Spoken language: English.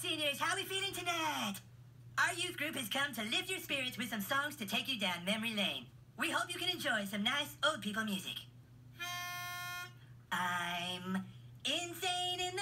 seniors, how are we feeling tonight? Our youth group has come to lift your spirits with some songs to take you down memory lane. We hope you can enjoy some nice old people music. I'm insane in